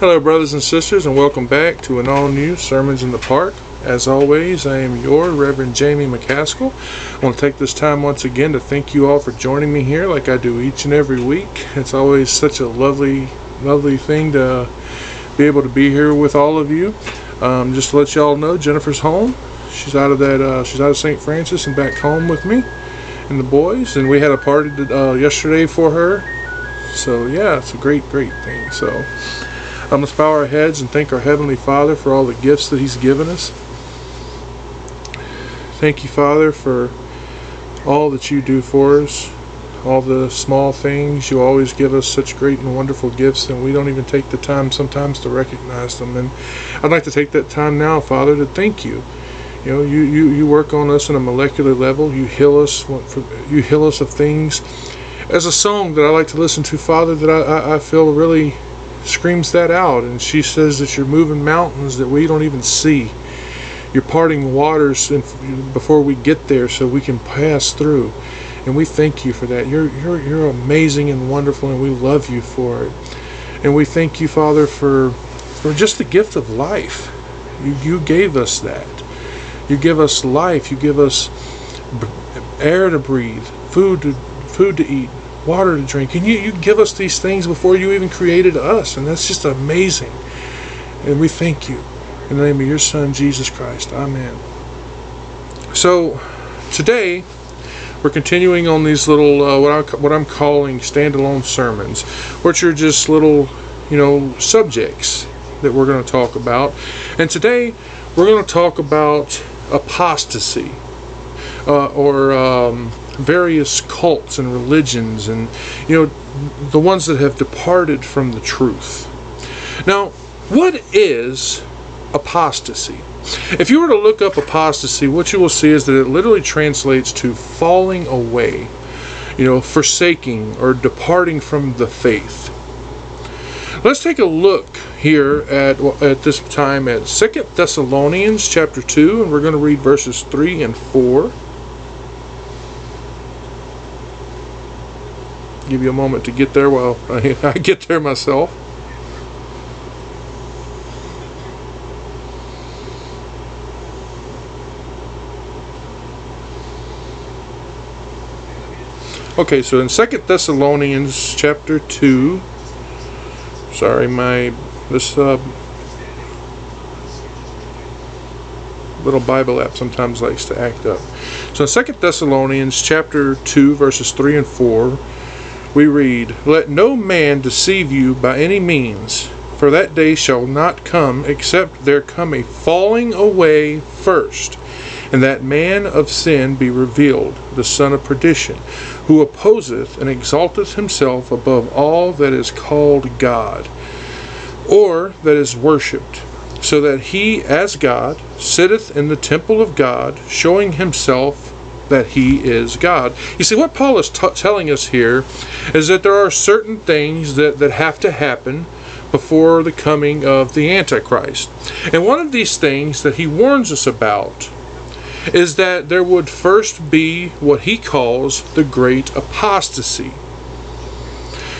Hello, brothers and sisters, and welcome back to an all new Sermons in the Park. As always, I am your Reverend Jamie McCaskill. I want to take this time once again to thank you all for joining me here, like I do each and every week. It's always such a lovely, lovely thing to be able to be here with all of you. Um, just to let y'all know, Jennifer's home. She's out of that. Uh, she's out of St. Francis and back home with me and the boys. And we had a party uh, yesterday for her. So yeah, it's a great, great thing. So. Um, let's bow our heads and thank our Heavenly Father for all the gifts that He's given us. Thank you, Father, for all that you do for us, all the small things. You always give us such great and wonderful gifts, and we don't even take the time sometimes to recognize them. And I'd like to take that time now, Father, to thank you. You know, you, you, you work on us on a molecular level. You heal us. You heal us of things. As a song that I like to listen to, Father, that I, I, I feel really screams that out and she says that you're moving mountains that we don't even see. You're parting waters before we get there so we can pass through. And we thank you for that. You're you're you're amazing and wonderful and we love you for it. And we thank you father for for just the gift of life. You you gave us that. You give us life. You give us air to breathe food to food to eat water to drink. And you, you give us these things before you even created us. And that's just amazing. And we thank you. In the name of your Son, Jesus Christ. Amen. So, today, we're continuing on these little, uh, what, I, what I'm calling standalone sermons, which are just little, you know, subjects that we're going to talk about. And today, we're going to talk about apostasy. Uh, or um, various cults and religions and you know the ones that have departed from the truth. Now, what is apostasy? If you were to look up apostasy, what you will see is that it literally translates to falling away, you know, forsaking or departing from the faith. Let's take a look here at at this time at Second Thessalonians chapter 2 and we're going to read verses 3 and 4. Give you a moment to get there while I, I get there myself. Okay, so in Second Thessalonians chapter 2, sorry, my, this uh, little Bible app sometimes likes to act up. So in Second Thessalonians chapter 2, verses 3 and 4, we read, Let no man deceive you by any means, for that day shall not come except there come a falling away first, and that man of sin be revealed, the son of perdition, who opposeth and exalteth himself above all that is called God, or that is worshipped, so that he, as God, sitteth in the temple of God, showing himself that he is God. You see, what Paul is t- telling us here is that there are certain things that, that have to happen before the coming of the Antichrist. And one of these things that he warns us about is that there would first be what he calls the great apostasy.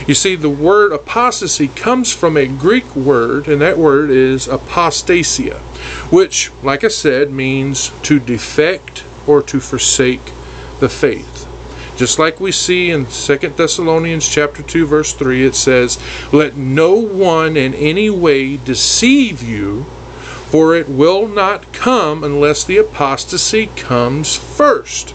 You see, the word apostasy comes from a Greek word, and that word is apostasia, which, like I said, means to defect or to forsake the faith. Just like we see in 2 Thessalonians chapter 2 verse 3 it says, "Let no one in any way deceive you, for it will not come unless the apostasy comes first,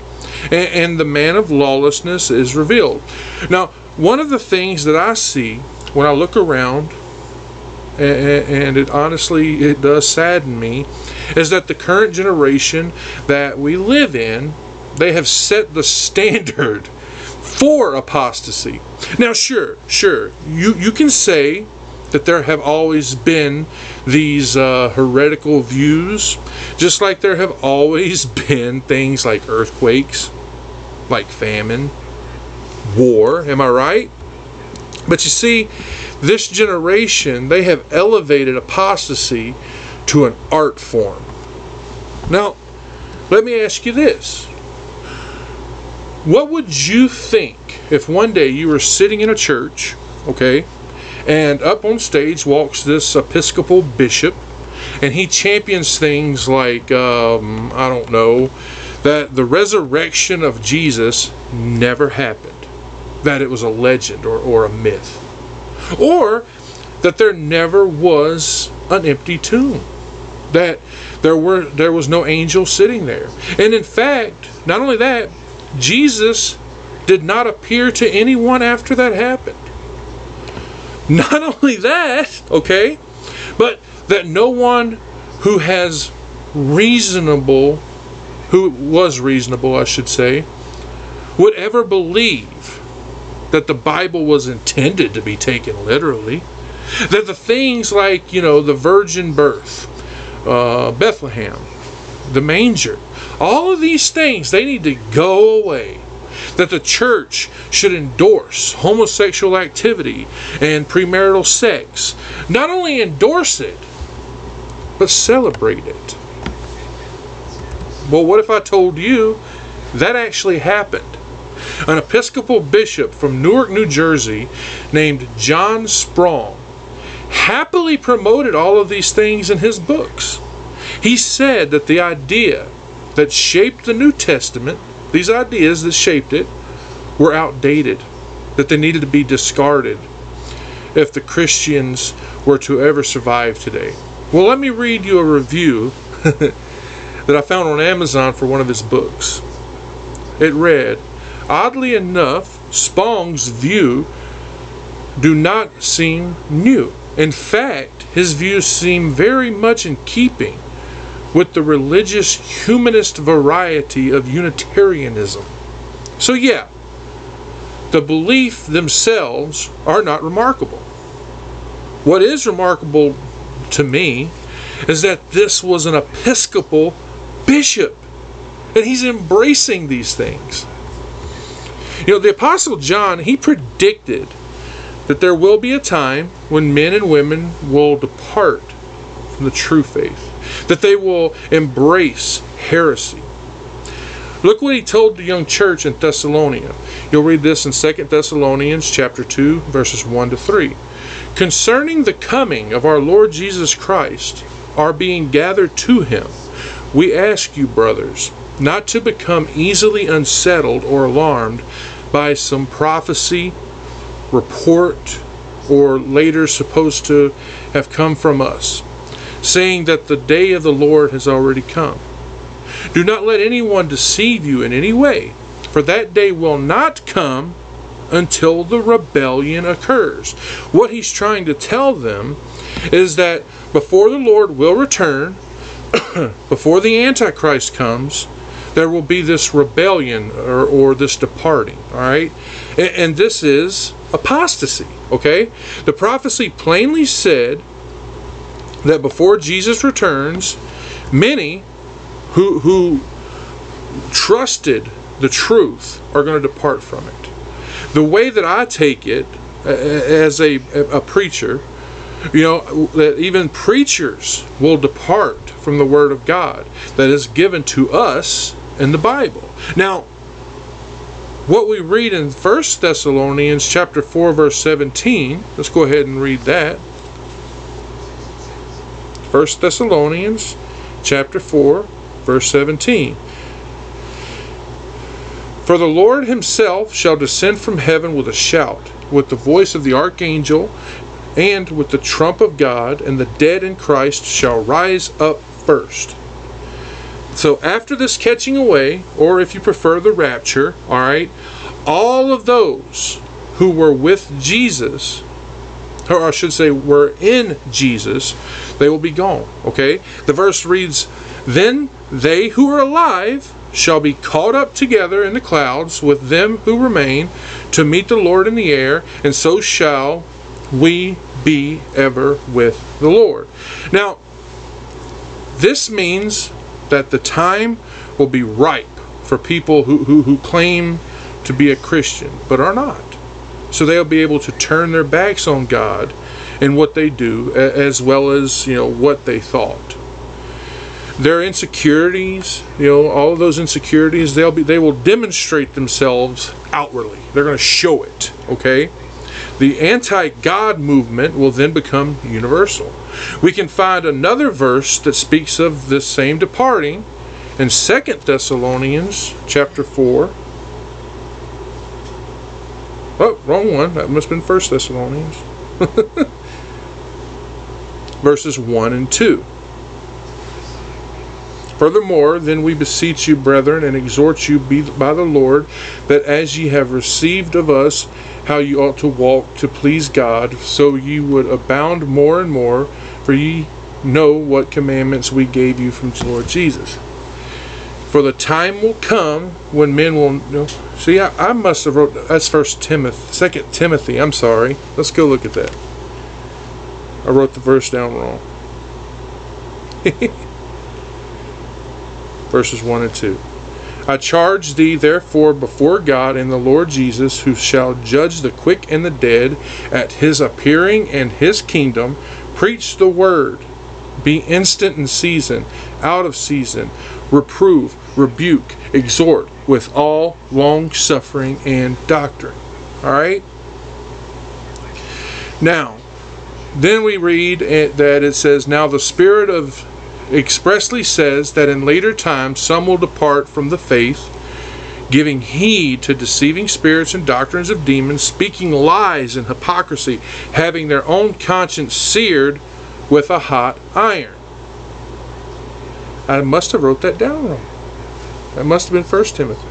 and, and the man of lawlessness is revealed." Now, one of the things that I see when I look around and it honestly it does sadden me is that the current generation that we live in they have set the standard for apostasy. Now sure sure you you can say that there have always been these uh, heretical views just like there have always been things like earthquakes like famine war am i right but you see this generation, they have elevated apostasy to an art form. Now, let me ask you this. What would you think if one day you were sitting in a church, okay, And up on stage walks this Episcopal bishop, and he champions things like, um, I don't know, that the resurrection of Jesus never happened, that it was a legend or, or a myth, or that there never was an empty tomb, that there were there was no angel sitting there, and in fact, not only that, Jesus did not appear to anyone after that happened. Not only that, okay, but that no one who has reasonable, who was reasonable, I should say, would ever believe that the Bible was intended to be taken literally. That the things like, you know, the virgin birth, uh, Bethlehem, the manger, all of these things, they need to go away that the church should endorse homosexual activity and premarital sex. Not only endorse it, but celebrate it. Well, what if I told you that actually happened? An Episcopal bishop from Newark, New Jersey, named John Spong, happily promoted all of these things in his books. He said that the idea that shaped the New Testament these ideas that shaped it were outdated, that they needed to be discarded if the Christians were to ever survive today. Well, let me read you a review that I found on Amazon for one of his books. It read, Oddly enough, Spong's view do not seem new. In fact, his views seem very much in keeping with the religious humanist variety of Unitarianism. So, yeah, the belief themselves are not remarkable. What is remarkable to me is that this was an Episcopal bishop, and he's embracing these things. You know, the Apostle John, he predicted that there will be a time when men and women will depart from the true faith that they will embrace heresy. Look what he told the young church in Thessalonica. You'll read this in 2 Thessalonians chapter 2 verses 1 to 3. Concerning the coming of our Lord Jesus Christ, our being gathered to him, we ask you, brothers, not to become easily unsettled or alarmed by some prophecy, report, or later supposed to have come from us saying that the day of the Lord has already come. Do not let anyone deceive you in any way, for that day will not come until the rebellion occurs. What he's trying to tell them is that before the Lord will return, before the Antichrist comes, there will be this rebellion or, or this departing. All right? And, and this is apostasy. Okay? The prophecy plainly said that before Jesus returns, many who, who trusted the truth are going to depart from it. The way that I take it as a, a preacher, you know, that even preachers will depart from the Word of God that is given to us in the Bible. Now, what we read in 1 Thessalonians chapter 4 verse 17, let's go ahead and read that. 1 Thessalonians chapter 4 verse 17 For the Lord himself shall descend from heaven with a shout with the voice of the archangel and with the trump of God and the dead in Christ shall rise up first so after this catching away or if you prefer the rapture all right all of those who were with Jesus or I should say, were in Jesus, they will be gone. Okay? The verse reads, Then they who are alive shall be caught up together in the clouds with them who remain to meet the Lord in the air, and so shall we be ever with the Lord. Now, this means that the time will be ripe for people who, who, who claim to be a Christian but are not. So they'll be able to turn their backs on God and what they do, as well as you know what they thought. Their insecurities, you know, all of those insecurities, they'll be they will demonstrate themselves outwardly. They're going to show it. Okay. The anti God movement will then become universal. We can find another verse that speaks of this same departing in 2 Thessalonians chapter 4. Oh, wrong one. That must have been 1 Thessalonians. Verses 1 and 2. Furthermore, then we beseech you, brethren, and exhort you by the Lord, that as ye have received of us how ye ought to walk to please God, so ye would abound more and more, for ye know what commandments we gave you from the Lord Jesus. For the time will come when men will you know, see. I, I must have wrote that's First Timothy, Second Timothy. I'm sorry. Let's go look at that. I wrote the verse down wrong. verses 1 and 2. I charge thee therefore before God and the Lord Jesus, who shall judge the quick and the dead at his appearing and his kingdom, preach the word. Be instant in season, out of season, reprove, rebuke, exhort with all long suffering and doctrine. All right? Now, then we read that it says, Now the Spirit of expressly says that in later times some will depart from the faith, giving heed to deceiving spirits and doctrines of demons, speaking lies and hypocrisy, having their own conscience seared with a hot iron. I must have wrote that down wrong. That must have been First Timothy.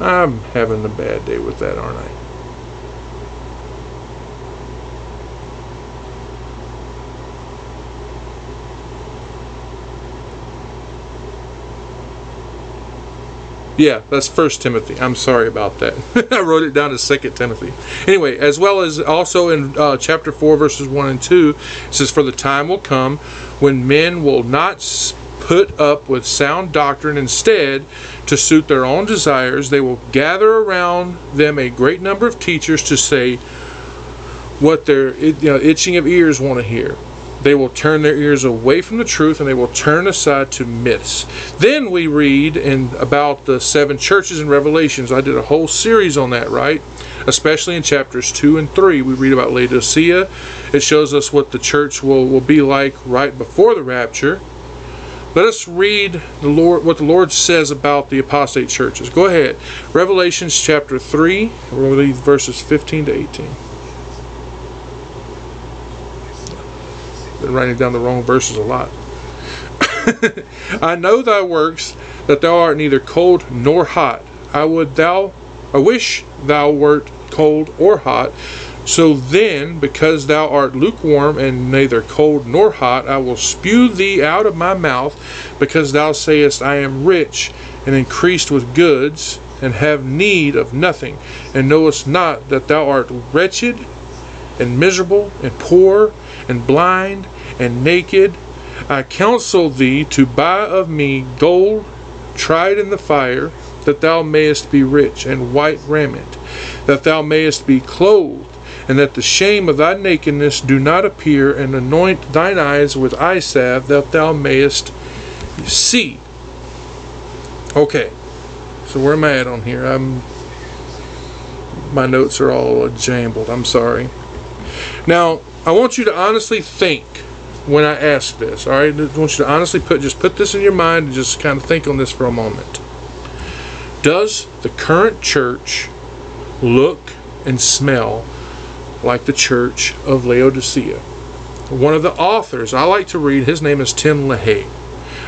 I'm having a bad day with that, aren't I? Yeah, that's First Timothy. I'm sorry about that. I wrote it down as Second Timothy. Anyway, as well as also in uh, chapter four, verses one and two, it says, "For the time will come when men will not put up with sound doctrine. Instead, to suit their own desires, they will gather around them a great number of teachers to say what their you know, itching of ears want to hear." They will turn their ears away from the truth and they will turn aside to myths. Then we read in about the seven churches in Revelations. I did a whole series on that, right? Especially in chapters 2 and 3. We read about Laodicea. It shows us what the church will, will be like right before the rapture. Let us read the Lord what the Lord says about the apostate churches. Go ahead. Revelations chapter 3. We're going to read verses 15 to 18. Been writing down the wrong verses a lot. I know thy works, that thou art neither cold nor hot. I would thou, I wish thou wert cold or hot. So then, because thou art lukewarm and neither cold nor hot, I will spew thee out of my mouth, because thou sayest, I am rich and increased with goods, and have need of nothing, and knowest not that thou art wretched and miserable and poor and blind and naked. I counsel thee to buy of me gold tried in the fire, that thou mayest be rich, and white raiment, that thou mayest be clothed, and that the shame of thy nakedness do not appear, and anoint thine eyes with eye salve, that thou mayest see. Okay, so where am I at on here? I'm my notes are all jambled. I'm sorry. Now, I want you to honestly think when I ask this. All right, I want you to honestly put just put this in your mind and just kind of think on this for a moment. Does the current church look and smell like the church of Laodicea? One of the authors I like to read, his name is Tim LaHaye.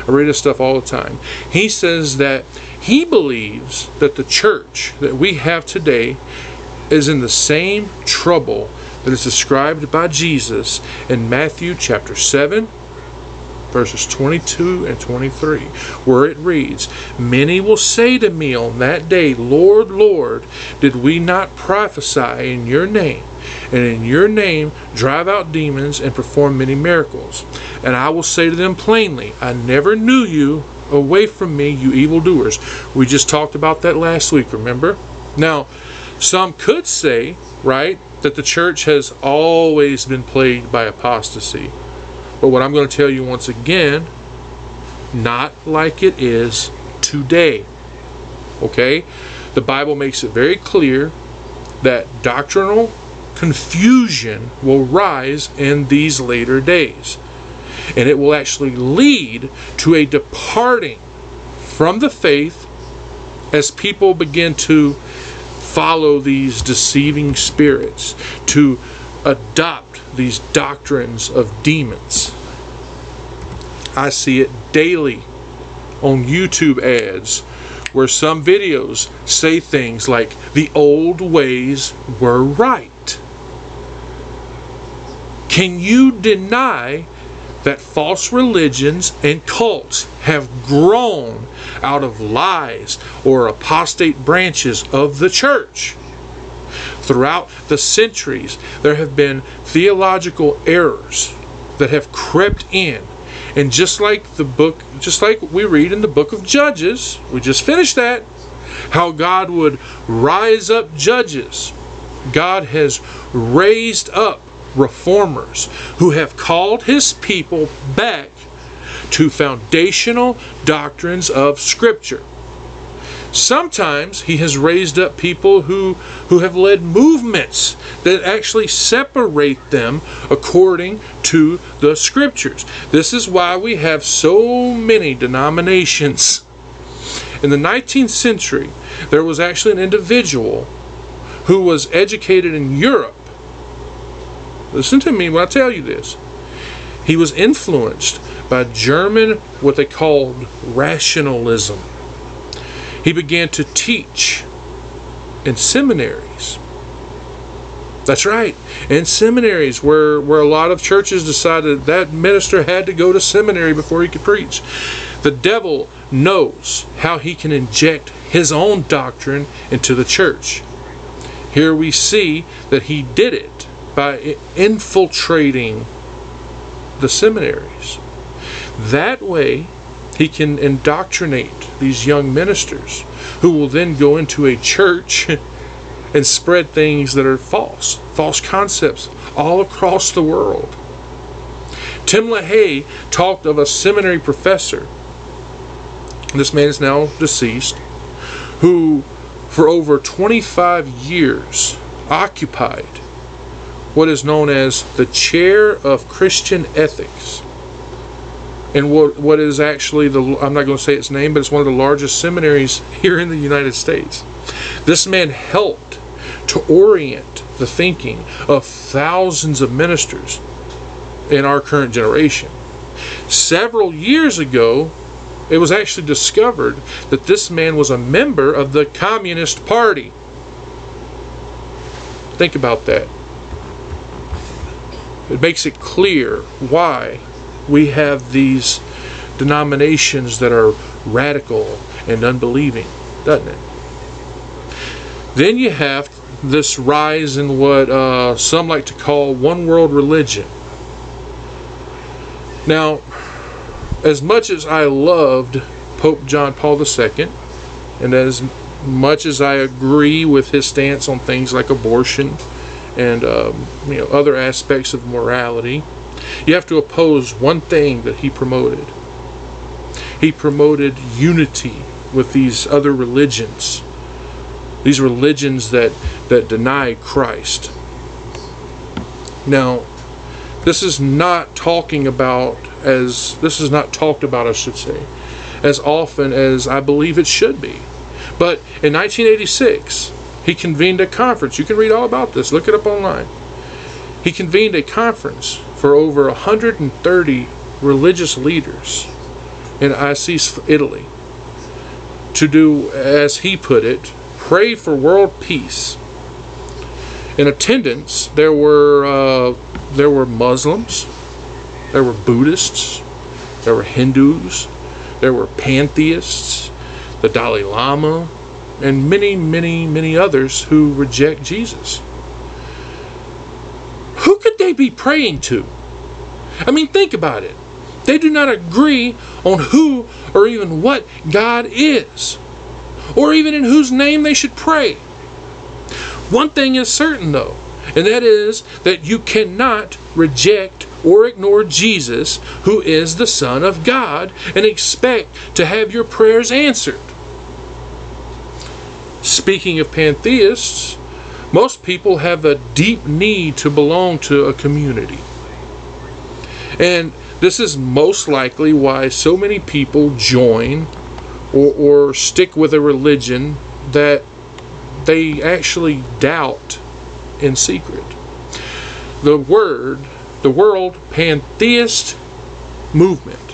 I read his stuff all the time. He says that he believes that the church that we have today is in the same trouble that is described by Jesus in Matthew chapter 7, verses 22 and 23, where it reads, Many will say to me on that day, Lord, Lord, did we not prophesy in your name, and in your name drive out demons and perform many miracles? And I will say to them plainly, I never knew you. Away from me, you evildoers. We just talked about that last week, remember? Now, some could say, right, that the church has always been plagued by apostasy. But what I'm going to tell you once again, not like it is today. Okay? The Bible makes it very clear that doctrinal confusion will rise in these later days. And it will actually lead to a departing from the faith as people begin to follow these deceiving spirits, to adopt these doctrines of demons. I see it daily on YouTube ads where some videos say things like, the old ways were right. Can you deny that false religions and cults have grown out of lies or apostate branches of the church? Throughout the centuries, there have been theological errors that have crept in and just like the book, just like we read in the book of Judges, we just finished that, how God would rise up judges. God has raised up reformers who have called his people back to foundational doctrines of Scripture. Sometimes he has raised up people who, who have led movements that actually separate them according to the scriptures. This is why we have so many denominations. In the 19th century, there was actually an individual who was educated in Europe. Listen to me when I tell you this. He was influenced by German, what they called rationalism he began to teach in seminaries. That's right. In seminaries where, where a lot of churches decided that minister had to go to seminary before he could preach. The devil knows how he can inject his own doctrine into the church. Here we see that he did it by infiltrating the seminaries. That way, he can indoctrinate these young ministers who will then go into a church and spread things that are false, false concepts all across the world. Tim LaHaye talked of a seminary professor, this man is now deceased, who for over 25 years occupied what is known as the chair of Christian ethics And what what is actually the I'm not going to say its name, but it's one of the largest seminaries here in the United States. This man helped to orient the thinking of thousands of ministers in our current generation. Several years ago, it was actually discovered that this man was a member of the Communist Party. Think about that. It makes it clear why we have these denominations that are radical and unbelieving, doesn't it? Then you have this rise in what uh, some like to call one world religion. Now, as much as I loved Pope John Paul II, and as much as I agree with his stance on things like abortion and um, you know other aspects of morality, you have to oppose one thing that he promoted. He promoted unity with these other religions, these religions that, that deny Christ. Now, this is not talking about as this is not talked about, I should say, as often as I believe it should be. But in 1986, he convened a conference. You can read all about this. Look it up online. He convened a conference for over 130 religious leaders in Assisi, Italy, to do, as he put it, pray for world peace. In attendance, there were uh, there were Muslims, there were Buddhists, there were Hindus, there were pantheists, the Dalai Lama, and many, many, many others who reject Jesus Who could they be praying to? I mean, think about it. They do not agree on who or even what God is, or even in whose name they should pray. One thing is certain, though, and that is that you cannot reject or ignore Jesus, who is the Son of God, and expect to have your prayers answered. Speaking of pantheists, Most people have a deep need to belong to a community. And this is most likely why so many people join or, or stick with a religion that they actually doubt in secret. The word, the world pantheist movement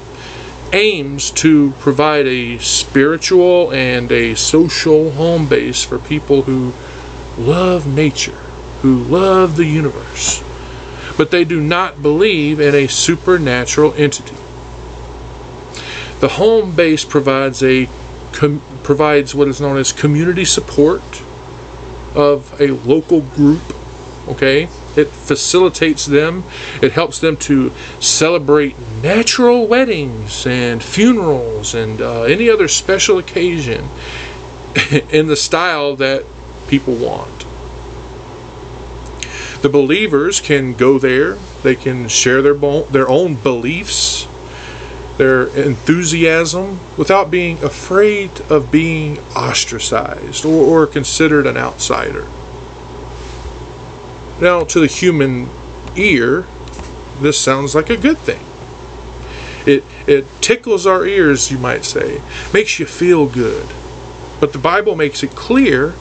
aims to provide a spiritual and a social home base for people who love nature, who love the universe, but they do not believe in a supernatural entity. The home base provides a provides what is known as community support of a local group. Okay, it facilitates them. It helps them to celebrate natural weddings and funerals and uh, any other special occasion in the style that people want. The believers can go there. They can share their their own beliefs their enthusiasm without being afraid of being ostracized or, or considered an outsider. Now, to the human ear, this sounds like a good thing. It, it tickles our ears, you might say, makes you feel good. But the Bible makes it clear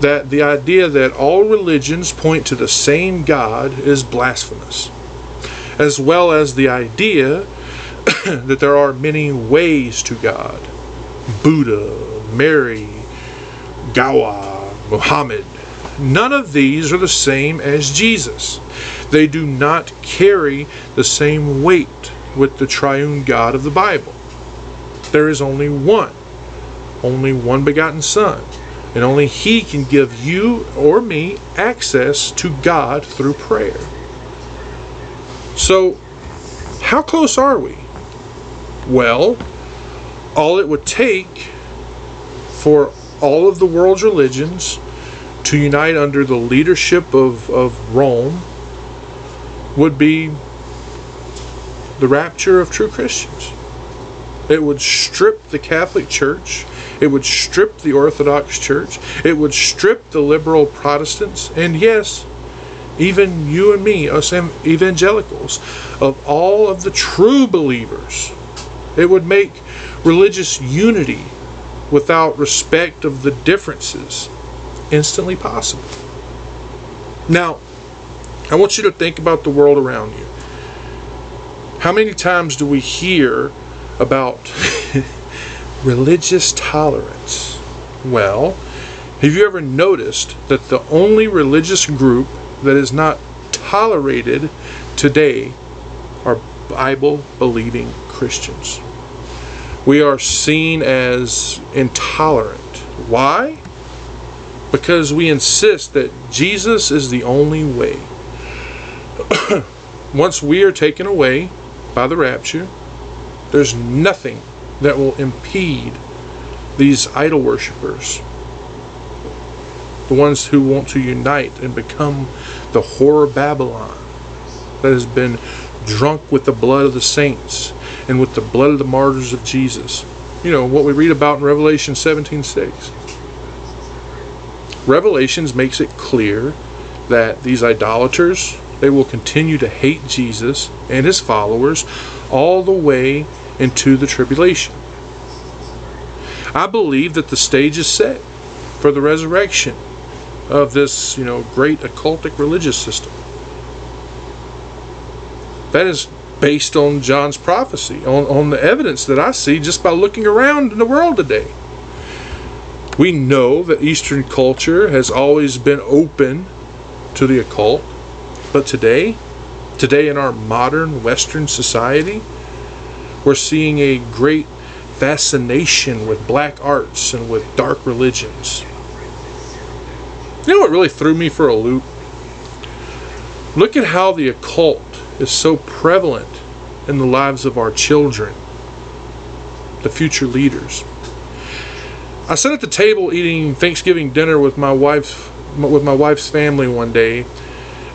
that the idea that all religions point to the same God is blasphemous, as well as the idea that there are many ways to God Buddha, Mary, Gawa, Muhammad. None of these are the same as Jesus. They do not carry the same weight with the triune God of the Bible. There is only one, only one begotten Son, and only He can give you or me access to God through prayer. So, how close are we? Well, all it would take for all of the world's religions to unite under the leadership of, of Rome would be the rapture of true Christians. It would strip the Catholic Church. It would strip the Orthodox Church. It would strip the liberal Protestants. And yes, even you and me, us evangelicals, of all of the true believers it would make religious unity without respect of the differences instantly possible. Now, I want you to think about the world around you. How many times do we hear about religious tolerance? Well, have you ever noticed that the only religious group that is not tolerated today are Bible believing Christians. We are seen as intolerant. Why? Because we insist that Jesus is the only way. Once we are taken away by the rapture, there's nothing that will impede these idol worshippers, the ones who want to unite and become the whore Babylon that has been drunk with the blood of the saints and with the blood of the martyrs of Jesus. You know, what we read about in Revelation 17:6. Revelations makes it clear that these idolaters, they will continue to hate Jesus and his followers all the way into the tribulation. I believe that the stage is set for the resurrection of this, you know, great occultic religious system. That is based on John's prophecy, on, on the evidence that I see just by looking around in the world today. We know that Eastern culture has always been open to the occult, but today, today in our modern Western society, we're seeing a great fascination with black arts and with dark religions. You know what really threw me for a loop? Look at how the occult is so prevalent in the lives of our children, the future leaders. I sat at the table eating Thanksgiving dinner with my wife with my wife's family one day,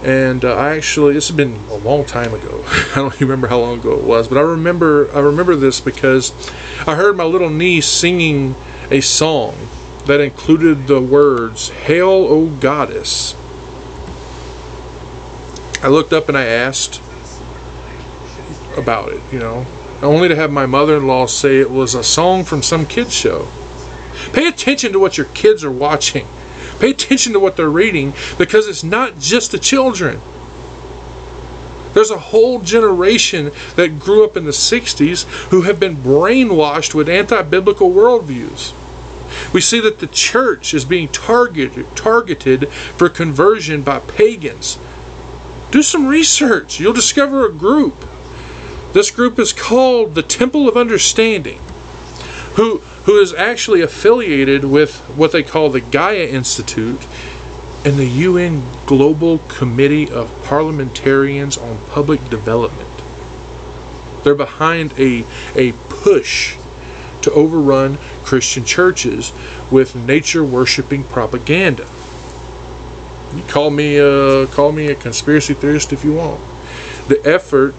and uh, I actually this has been a long time ago. I don't even remember how long ago it was, but I remember I remember this because I heard my little niece singing a song, that included the words, Hail, O Goddess. I looked up and I asked about it, you know, only to have my mother in law say it was a song from some kid's show. Pay attention to what your kids are watching. Pay attention to what they're reading because it's not just the children. There's a whole generation that grew up in the 60s who have been brainwashed with anti biblical worldviews. We see that the church is being targeted, targeted for conversion by pagans. Do some research. You'll discover a group. This group is called the Temple of Understanding, who, who is actually affiliated with what they call the Gaia Institute and the UN Global Committee of Parliamentarians on Public Development. They're behind a, a push to overrun Christian churches with nature worshiping propaganda. You call me a, call me a conspiracy theorist if you want. The effort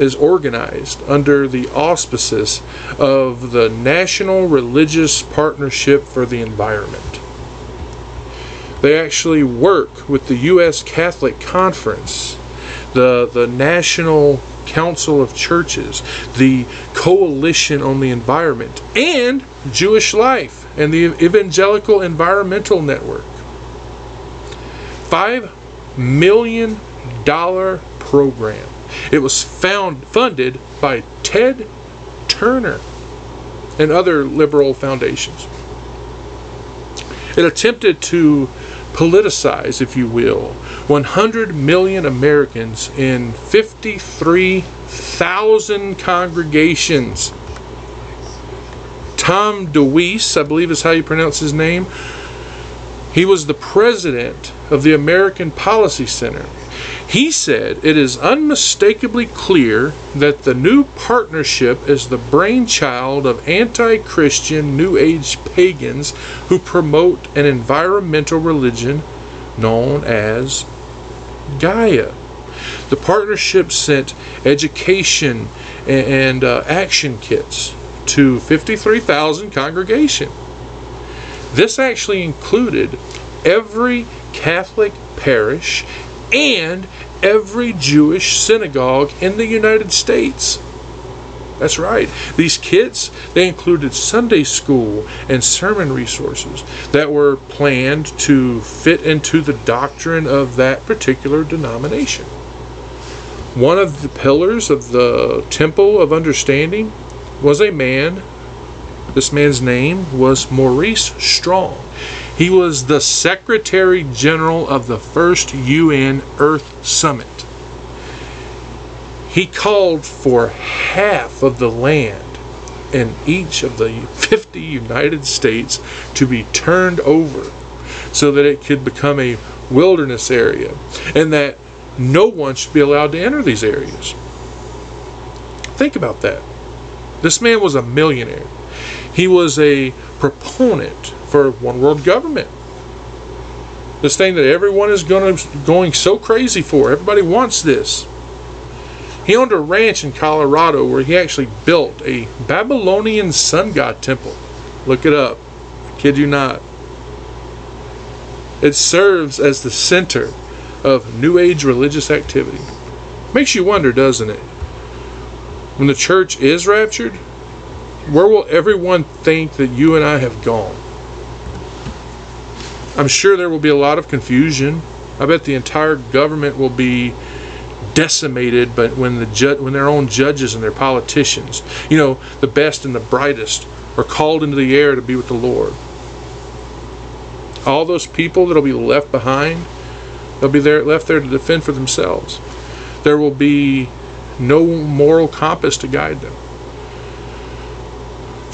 is organized under the auspices of the National Religious Partnership for the Environment. They actually work with the U.S. Catholic Conference, the, the National Council of Churches, the Coalition on the Environment, and Jewish Life and the Evangelical Environmental Network. Five million dollar program. It was found funded by Ted Turner and other liberal foundations. It attempted to politicize, if you will, 100 million Americans in 53,000 congregations. Tom DeWeese, I believe is how you pronounce his name, he was the president of the American Policy Center. He said it is unmistakably clear that the new partnership is the brainchild of anti Christian New Age pagans who promote an environmental religion known as Gaia. The partnership sent education and uh, action kits to 53,000 congregation. This actually included every Catholic parish and every Jewish synagogue in the United States. That's right. These kits, they included Sunday school and sermon resources that were planned to fit into the doctrine of that particular denomination. One of the pillars of the Temple of Understanding was a man. This man's name was Maurice Strong. He was the Secretary General of the first UN Earth Summit. He called for half of the land in each of the 50 United States to be turned over so that it could become a wilderness area and that no one should be allowed to enter these areas. Think about that. This man was a millionaire. He was a proponent for one world government. This thing that everyone is going to, going so crazy for. Everybody wants this. He owned a ranch in Colorado where he actually built a Babylonian sun god temple. Look it up. I kid you not. It serves as the center of New Age religious activity. Makes you wonder, doesn't it? When the church is raptured, where will everyone think that you and I have gone? I'm sure there will be a lot of confusion. I bet the entire government will be decimated but when the ju- when their own judges and their politicians, you know, the best and the brightest are called into the air to be with the Lord. All those people that'll be left behind, they'll be there left there to defend for themselves. There will be no moral compass to guide them.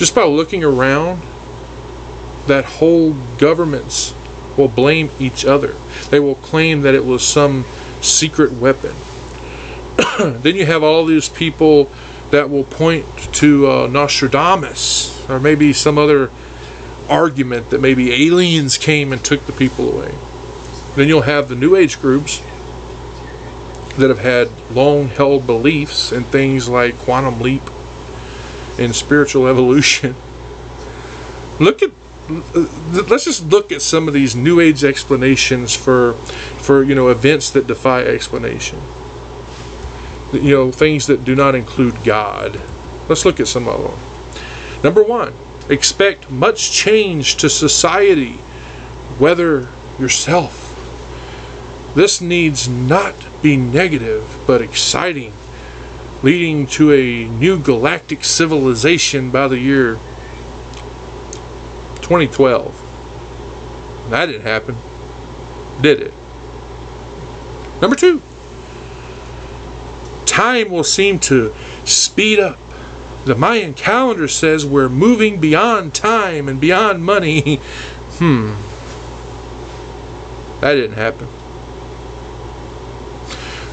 Just by looking around, that whole government's will blame each other. They will claim that it was some secret weapon. then you have all these people that will point to uh, Nostradamus or maybe some other argument that maybe aliens came and took the people away. Then you'll have the New Age groups that have had long held beliefs in things like quantum leap and spiritual evolution. Look at let's just look at some of these New Age explanations for for you know events that defy explanation. You know things that do not include God. Let's look at some of them. Number one, expect much change to society, whether yourself. This needs not be negative, but exciting, leading to a new galactic civilization by the year 2012. That didn't happen, did it? Number two, time will seem to speed up. The Mayan calendar says we're moving beyond time and beyond money. hmm. That didn't happen.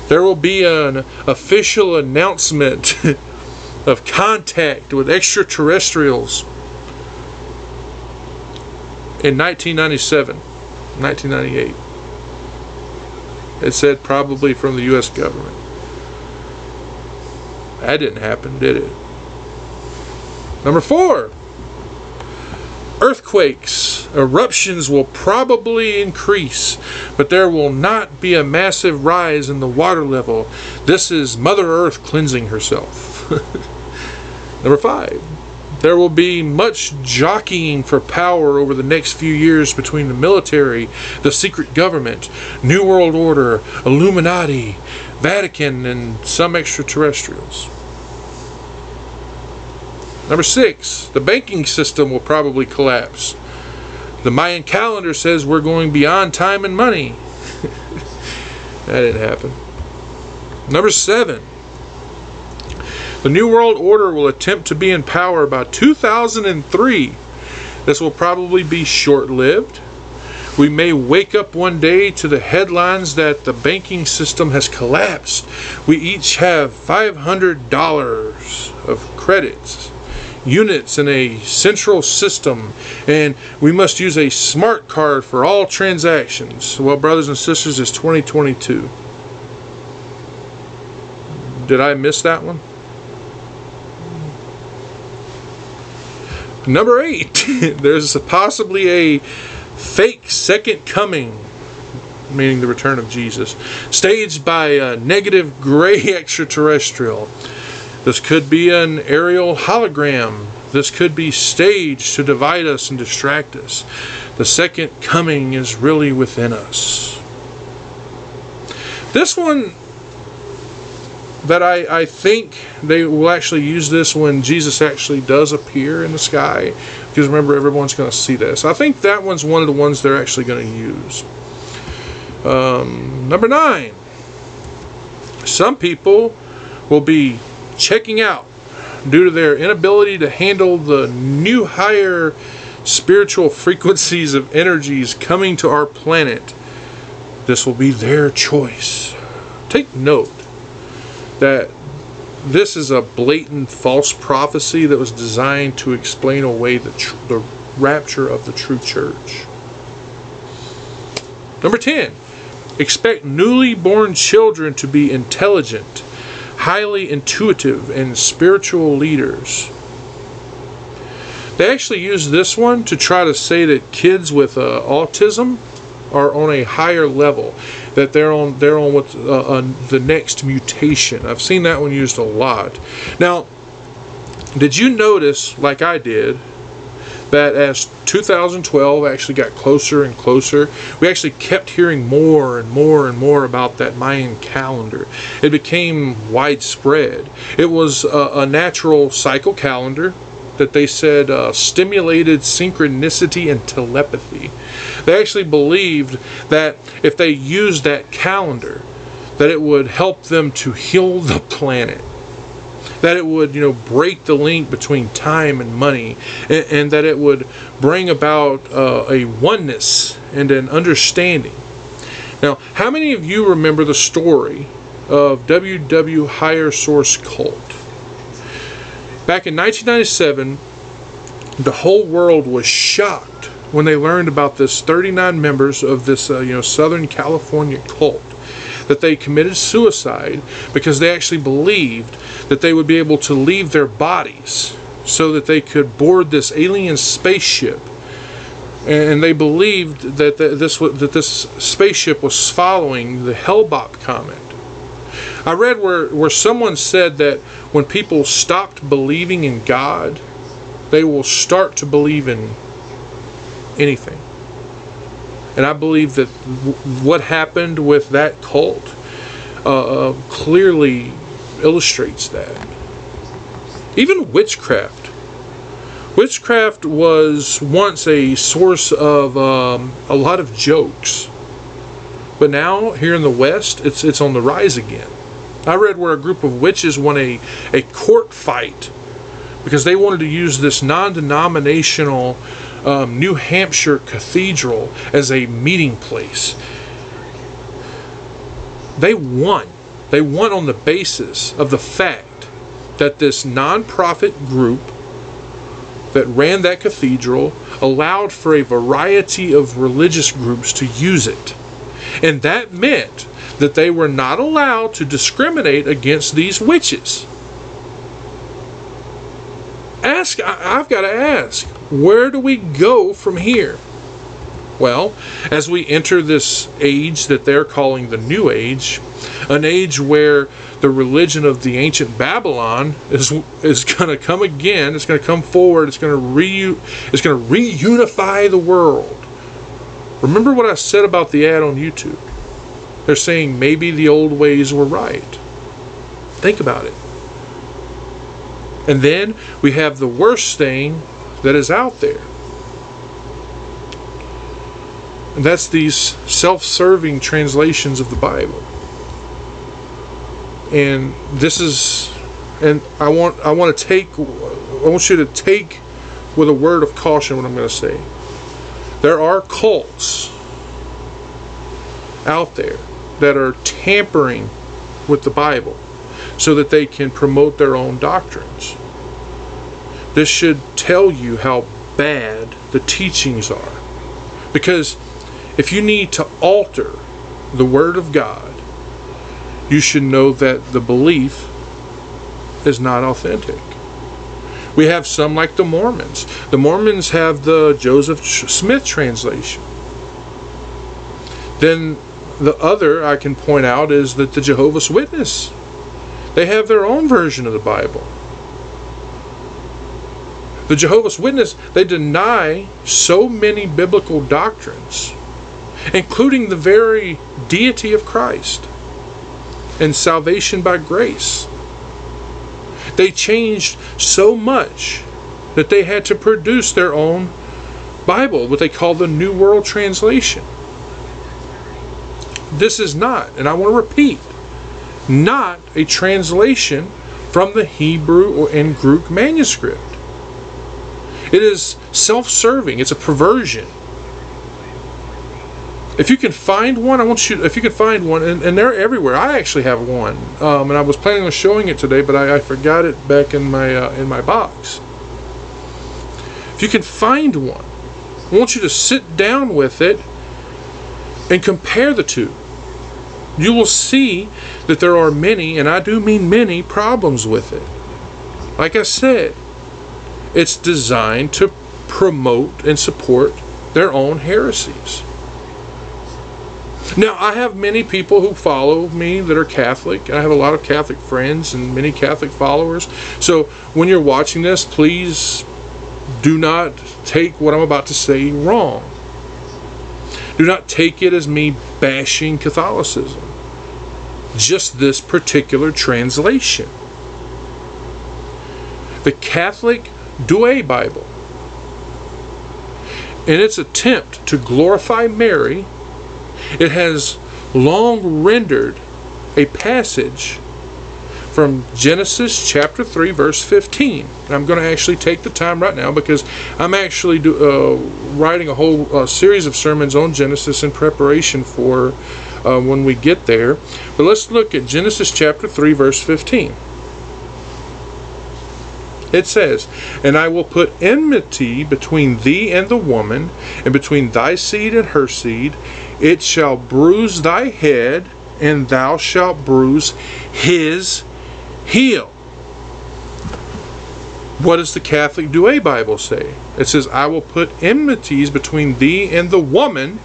There will be an official announcement of contact with extraterrestrials in 1997, 1998. It said probably from the U.S. government. That didn't happen, did it? Number four, earthquakes, eruptions will probably increase, but there will not be a massive rise in the water level. This is Mother Earth cleansing herself. Number five, there will be much jockeying for power over the next few years between the military, the secret government, New World Order, Illuminati, Vatican, and some extraterrestrials. Number six, the banking system will probably collapse. The Mayan calendar says we're going beyond time and money. that didn't happen. Number seven, the New World Order will attempt to be in power by 2003. This will probably be short lived. We may wake up one day to the headlines that the banking system has collapsed. We each have $500 of credits units in a central system, and we must use a smart card for all transactions. Well, brothers and sisters, it's 2022. Did I miss that one? Number eight, there's possibly a fake second coming, meaning the return of Jesus, staged by a negative gray extraterrestrial. This could be an aerial hologram. This could be staged to divide us and distract us. The second coming is really within us. This one that I, I think they will actually use this when Jesus actually does appear in the sky. Because remember, everyone's going to see this. I think that one's one of the ones they're actually going to use. Um, number nine. Some people will be checking out due to their inability to handle the new higher spiritual frequencies of energies coming to our planet. This will be their choice. Take note that this is a blatant false prophecy that was designed to explain away the, the rapture of the true church. Number 10, expect newly born children to be intelligent highly intuitive and spiritual leaders. They actually use this one to try to say that kids with uh, autism are on a higher level, that they're on they're on what uh, on the next mutation. I've seen that one used a lot. Now, did you notice, like I did, that as 2012 actually got closer and closer, we actually kept hearing more and more and more about that Mayan calendar. It became widespread. It was a, a natural cycle calendar that they said uh, stimulated synchronicity and telepathy. They actually believed that if they used that calendar, that it would help them to heal the planet that it would you know break the link between time and money and, and that it would bring about uh, a oneness and an understanding. Now how many of you remember the story of ww higher source cult? Back in 1997 the whole world was shocked when they learned about this 39 members of this uh, you know southern california cult that they committed suicide because they actually believed that they would be able to leave their bodies so that they could board this alien spaceship and they believed that this that this spaceship was following the Hale-Bopp comet. I read where where someone said that when people stopped believing in God, they will start to believe in anything. And I believe that what happened with that cult uh, uh, clearly illustrates that. Even witchcraft. Witchcraft was once a source of um, a lot of jokes, but now here in the West, it's it's on the rise again. I read where a group of witches won a, a court fight because they wanted to use this non-denominational um, New Hampshire cathedral as a meeting place. They won. They won on the basis of the fact that this non-profit group that ran that cathedral allowed for a variety of religious groups to use it. And that meant that they were not allowed to discriminate against these witches. Ask, I've got to ask, where do we go from here? Well, as we enter this age that they're calling the New Age, an age where the religion of the ancient Babylon is is going to come again. It's going to come forward. It's going to re it's going to reunify the world. Remember what I said about the ad on YouTube? They're saying maybe the old ways were right. Think about it. And then we have the worst thing that is out there. And that's these self-serving translations of the Bible. And this is and I want I want to take I want you to take with a word of caution what I'm going to say. There are cults out there that are tampering with the Bible so that they can promote their own doctrines. This should tell you how bad the teachings are. Because if you need to alter the Word of God, you should know that the belief is not authentic. We have some like the Mormons. The Mormons have the Joseph Smith translation. Then the other I can point out is that the Jehovah's Witness, they have their own version of the Bible. The Jehovah's Witness, they deny so many biblical doctrines, including the very deity of Christ and salvation by grace. They changed so much that they had to produce their own Bible, what they call the New World Translation. This is not, and I want to repeat, not a translation from the Hebrew or in Greek manuscript. It is self-serving. It's a perversion. If you can find one, I want you. If you can find one, and, and they're everywhere. I actually have one, um, and I was planning on showing it today, but I, I forgot it back in my uh, in my box. If you can find one, I want you to sit down with it and compare the two. You will see that there are many, and I do mean many, problems with it. Like I said, it's designed to promote and support their own heresies. Now, I have many people who follow me that are Catholic. I have a lot of Catholic friends and many Catholic followers. So, when you're watching this, please do not take what I'm about to say wrong. Do not take it as me bashing Catholicism. Just this particular translation. The Catholic Douay Bible, in its attempt to glorify Mary, it has long rendered a passage from Genesis chapter 3, verse 15. And I'm going to actually take the time right now because I'm actually do, uh, writing a whole uh, series of sermons on Genesis in preparation for uh, when we get there. But let's look at Genesis chapter 3, verse 15. It says, And I will put enmity between thee and the woman, and between thy seed and her seed. It shall bruise thy head, and thou shalt bruise his heel. What does the Catholic Douay Bible say? It says, I will put enmities between thee and the woman,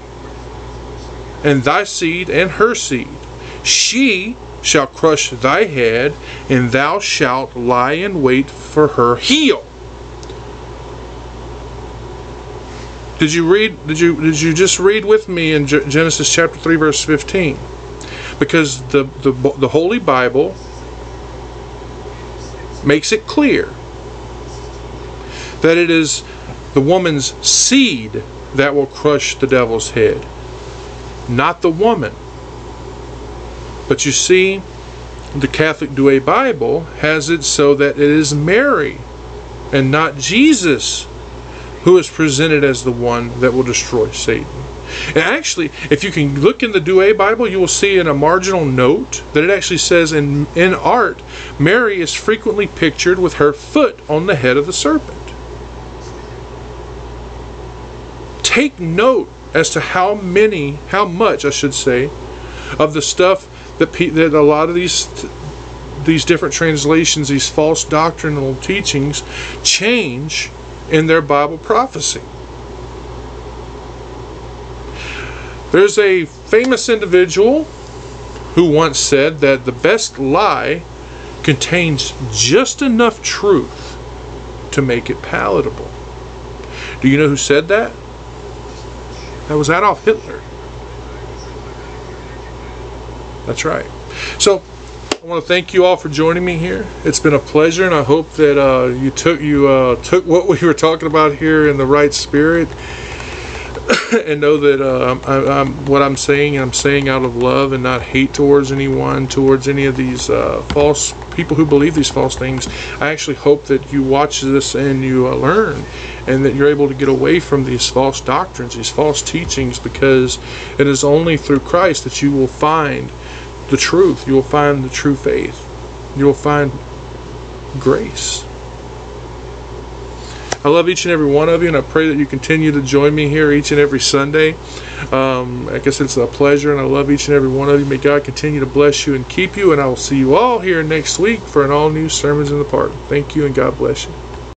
and thy seed and her seed. She shall crush thy head, and thou shalt lie in wait for her heel. Did you read? Did you did you just read with me in Genesis chapter three, verse fifteen? Because the the the Holy Bible makes it clear that it is the woman's seed that will crush the devil's head, not the woman. But you see, the Catholic Douay Bible has it so that it is Mary and not Jesus who is presented as the one that will destroy Satan. And actually, if you can look in the Douay Bible, you will see in a marginal note that it actually says in, in art, Mary is frequently pictured with her foot on the head of the serpent. Take note as to how many, how much, I should say, of the stuff that, that a lot of these these different translations, these false doctrinal teachings, change in their Bible prophecy. There's a famous individual who once said that the best lie contains just enough truth to make it palatable. Do you know who said that? That was Adolf Hitler. That's right. So, I want to thank you all for joining me here. It's been a pleasure, and I hope that uh, you took you uh, took what we were talking about here in the right spirit, and know that uh, I, am what I'm saying. I'm saying out of love and not hate towards anyone, towards any of these uh, false people who believe these false things. I actually hope that you watch this and you uh, learn, and that you're able to get away from these false doctrines, these false teachings, because it is only through Christ that you will find the truth. You will find the true faith. You will find grace. I love each and every one of you, and I pray that you continue to join me here each and every Sunday. Um, I guess it's a pleasure, and I love each and every one of you. May God continue to bless you and keep you, and I will see you all here next week for an all new Sermons in the Park. Thank you, and God bless you.